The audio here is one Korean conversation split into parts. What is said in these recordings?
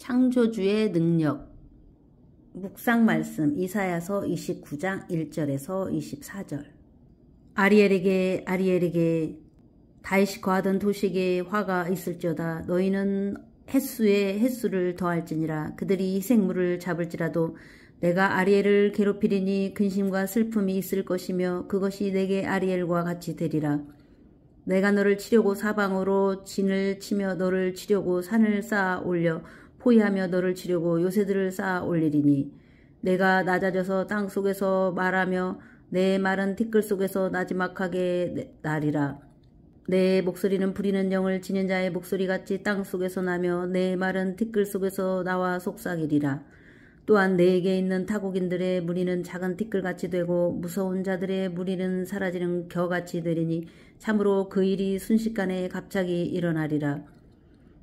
창조주의 능력. 묵상 말씀. 이사야서 29장 1절에서 24절. 아리엘에게 아리엘에게 다이시 거하던 도시에게 화가 있을지어다. 너희는 횟수에 횟수를 더할지니라. 그들이 희생물을 잡을지라도 내가 아리엘을 괴롭히리니 근심과 슬픔이 있을 것이며 그것이 내게 아리엘과 같이 되리라. 내가 너를 치려고 사방으로 진을 치며 너를 치려고 산을 쌓아 올려 포위하며 너를 치려고 요새들을 쌓아 올리리니 내가 낮아져서 땅 속에서 말하며 내 말은 티끌 속에서 나지막하게 나리라. 내 목소리는 부리는 영을 지닌 자의 목소리같이 땅 속에서 나며 내 말은 티끌 속에서 나와 속삭이리라. 또한 내게 있는 타국인들의 무리는 작은 티끌같이 되고 무서운 자들의 무리는 사라지는 겨같이 되리니 참으로 그 일이 순식간에 갑자기 일어나리라.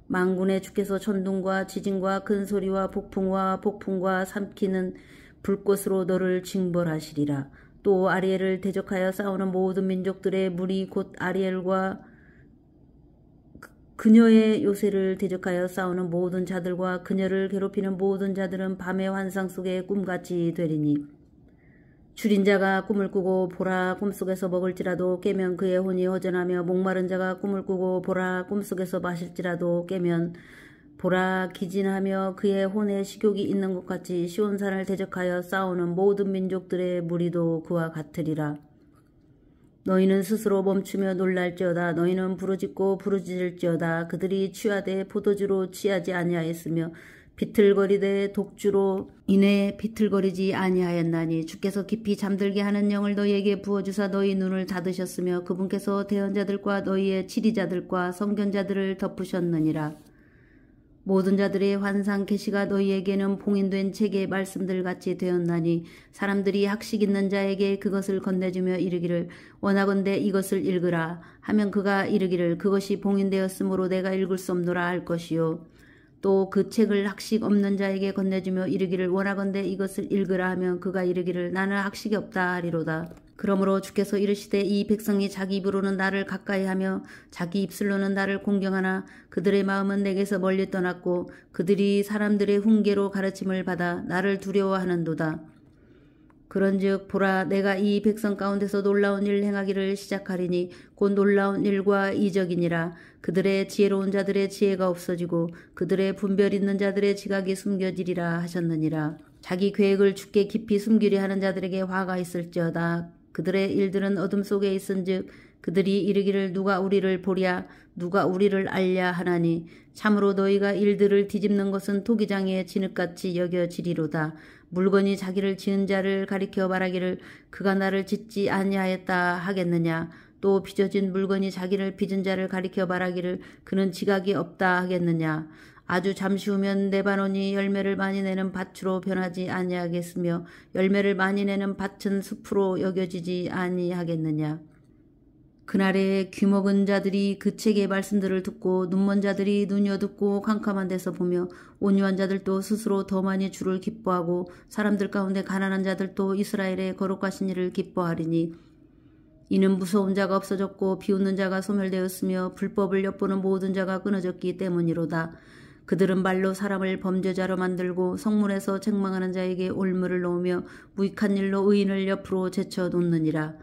망군의 주께서 천둥과 지진과 큰 소리와 폭풍과 폭풍과 삼키는 불꽃으로 너를 징벌하시리라. 또 아리엘을 대적하여 싸우는 모든 민족들의 무리 곧 아리엘과 그녀의 요새를 대적하여 싸우는 모든 자들과 그녀를 괴롭히는 모든 자들은 밤의 환상 속의 꿈같이 되리니 줄인 자가 꿈을 꾸고 보라 꿈속에서 먹을지라도 깨면 그의 혼이 허전하며 목마른 자가 꿈을 꾸고 보라 꿈속에서 마실지라도 깨면 보라 기진하며 그의 혼에 식욕이 있는 것 같이 시온산을 대적하여 싸우는 모든 민족들의 무리도 그와 같으리라. 너희는 스스로 멈추며 놀랄지어다 너희는 부르짖고 부르짖을지어다 그들이 취하되 포도주로 취하지 아니하였으며 비틀거리되 독주로 인해 비틀거리지 아니하였나니 주께서 깊이 잠들게 하는 영을 너희에게 부어주사 너희 눈을 닫으셨으며 그분께서 대언자들과 너희의 치리자들과 성견자들을 덮으셨느니라. 모든 자들의 환상 계시가 너희에게는 봉인된 책의 말씀들 같이 되었나니 사람들이 학식 있는 자에게 그것을 건네주며 이르기를 원하건대 이것을 읽으라 하면 그가 이르기를 그것이 봉인되었으므로 내가 읽을 수 없노라 할 것이요 또 그 책을 학식 없는 자에게 건네주며 이르기를 원하건대 이것을 읽으라 하면 그가 이르기를 나는 학식이 없다 하리로다. 그러므로 주께서 이르시되 이 백성이 자기 입으로는 나를 가까이하며 자기 입술로는 나를 공경하나 그들의 마음은 내게서 멀리 떠났고 그들이 사람들의 훈계로 가르침을 받아 나를 두려워하는도다. 그런즉 보라 내가 이 백성 가운데서 놀라운 일 행하기를 시작하리니 곧 놀라운 일과 이적이니라. 그들의 지혜로운 자들의 지혜가 없어지고 그들의 분별 있는 자들의 지각이 숨겨지리라 하셨느니라. 자기 계획을 죽게 깊이 숨기려 하는 자들에게 화가 있을지어다 그들의 일들은 어둠 속에 있은즉 그들이 이르기를 누가 우리를 보랴 누가 우리를 알랴 하나니 참으로 너희가 일들을 뒤집는 것은 토기장의 진흙같이 여겨지리로다. 물건이 자기를 지은 자를 가리켜 말하기를 그가 나를 짓지 아니하였다 하겠느냐? 또 빚어진 물건이 자기를 빚은 자를 가리켜 말하기를 그는 지각이 없다 하겠느냐 아주 잠시 후면 네바논이 열매를 많이 내는 밭으로 변하지 아니하겠으며 열매를 많이 내는 밭은 숲으로 여겨지지 아니하겠느냐 그날에 귀먹은 자들이 그 책의 말씀들을 듣고 눈먼 자들이 눈여 듣고 캄캄한 데서 보며 온유한 자들도 스스로 더 많이 주를 기뻐하고 사람들 가운데 가난한 자들도 이스라엘의 거룩하신 일을 기뻐하리니 이는 무서운 자가 없어졌고 비웃는 자가 소멸되었으며 불법을 엿보는 모든 자가 끊어졌기 때문이로다. 그들은 말로 사람을 범죄자로 만들고 성문에서 책망하는 자에게 올무를 놓으며 무익한 일로 의인을 옆으로 제쳐 놓느니라.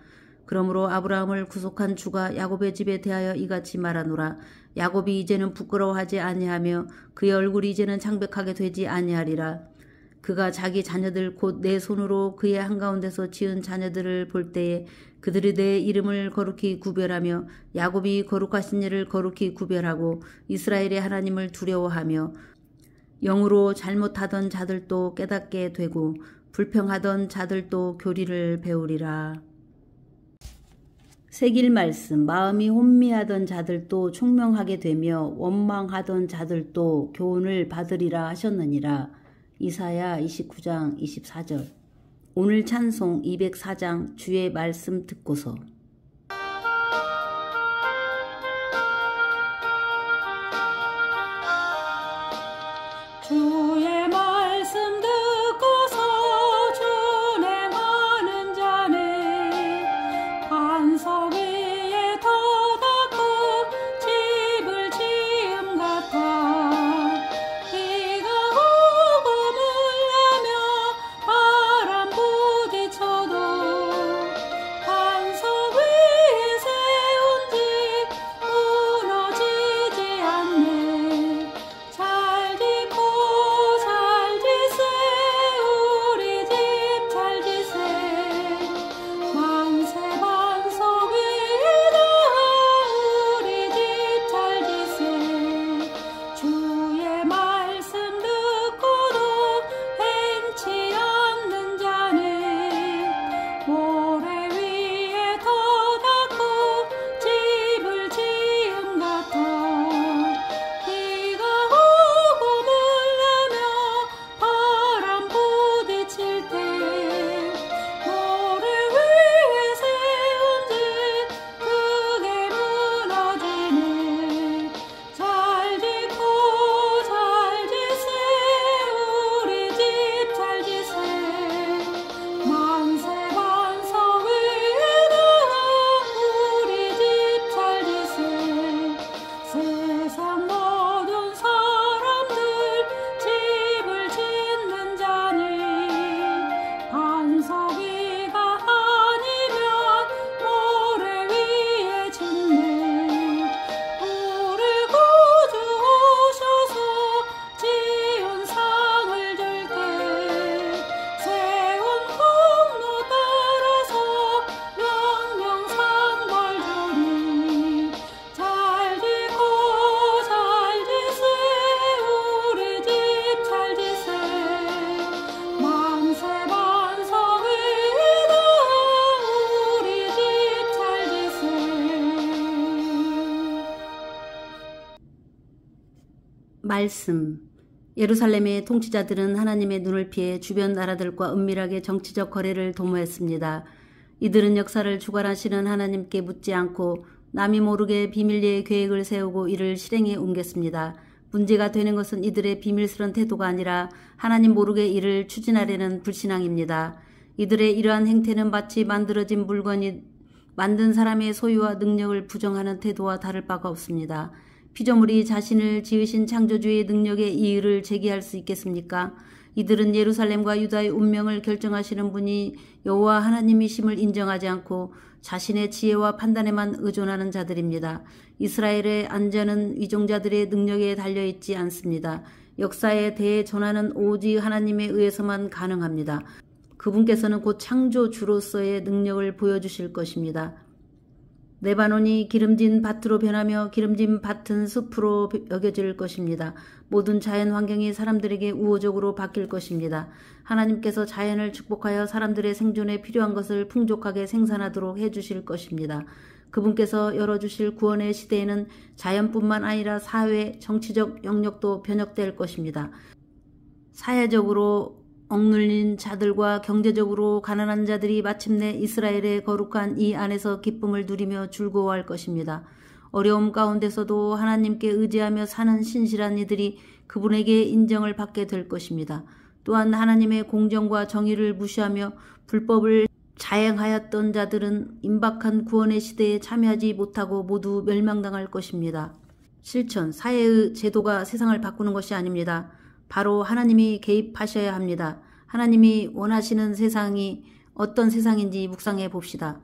그러므로 아브라함을 구속한 주가 야곱의 집에 대하여 이같이 말하노라. 야곱이 이제는 부끄러워하지 아니하며 그의 얼굴이 이제는 창백하게 되지 아니하리라. 그가 자기 자녀들 곧 내 손으로 그의 한가운데서 지은 자녀들을 볼 때에 그들이 내 이름을 거룩히 구별하며 야곱이 거룩하신 일을 거룩히 구별하고 이스라엘의 하나님을 두려워하며 영으로 잘못하던 자들도 깨닫게 되고 불평하던 자들도 교리를 배우리라. 새길 말씀 마음이 혼미하던 자들도 총명하게 되며 원망하던 자들도 교훈을 받으리라 하셨느니라. 이사야 29장 24절. 오늘 찬송 204장 주의 말씀 듣고서 말씀 예루살렘의 통치자들은 하나님의 눈을 피해 주변 나라들과 은밀하게 정치적 거래를 도모했습니다. 이들은 역사를 주관하시는 하나님께 묻지 않고 남이 모르게 비밀리에 계획을 세우고 이를 실행에 옮겼습니다. 문제가 되는 것은 이들의 비밀스런 태도가 아니라 하나님 모르게 이를 추진하려는 불신앙입니다. 이들의 이러한 행태는 마치 만들어진 물건이 만든 사람의 소유와 능력을 부정하는 태도와 다를 바가 없습니다. 피조물이 자신을 지으신 창조주의 능력에 이의를 제기할 수 있겠습니까? 이들은 예루살렘과 유다의 운명을 결정하시는 분이 여호와 하나님이심을 인정하지 않고 자신의 지혜와 판단에만 의존하는 자들입니다. 이스라엘의 안전은 위종자들의 능력에 달려있지 않습니다. 역사에 대해 전하는 오직 하나님에 의해서만 가능합니다. 그분께서는 곧 창조주로서의 능력을 보여주실 것입니다. 레바논이 기름진 밭으로 변하며 기름진 밭은 숲으로 여겨질 것입니다. 모든 자연 환경이 사람들에게 우호적으로 바뀔 것입니다. 하나님께서 자연을 축복하여 사람들의 생존에 필요한 것을 풍족하게 생산하도록 해주실 것입니다. 그분께서 열어주실 구원의 시대에는 자연뿐만 아니라 사회, 정치적 영역도 변혁될 것입니다. 사회적으로 억눌린 자들과 경제적으로 가난한 자들이 마침내 이스라엘의 거룩한 이 안에서 기쁨을 누리며 즐거워할 것입니다. 어려움 가운데서도 하나님께 의지하며 사는 신실한 이들이 그분에게 인정을 받게 될 것입니다. 또한 하나님의 공정과 정의를 무시하며 불법을 자행하였던 자들은 임박한 구원의 시대에 참여하지 못하고 모두 멸망당할 것입니다. 실천, 사회의 제도가 세상을 바꾸는 것이 아닙니다. 바로 하나님이 개입하셔야 합니다. 하나님이 원하시는 세상이 어떤 세상인지 묵상해 봅시다.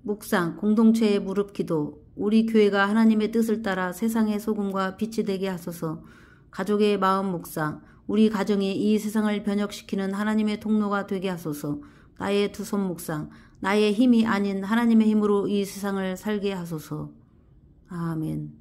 묵상, 공동체의 무릎 기도, 우리 교회가 하나님의 뜻을 따라 세상의 소금과 빛이 되게 하소서, 가족의 마음 묵상, 우리 가정이 이 세상을 변혁시키는 하나님의 통로가 되게 하소서, 나의 두 손 묵상, 나의 힘이 아닌 하나님의 힘으로 이 세상을 살게 하소서. 아멘.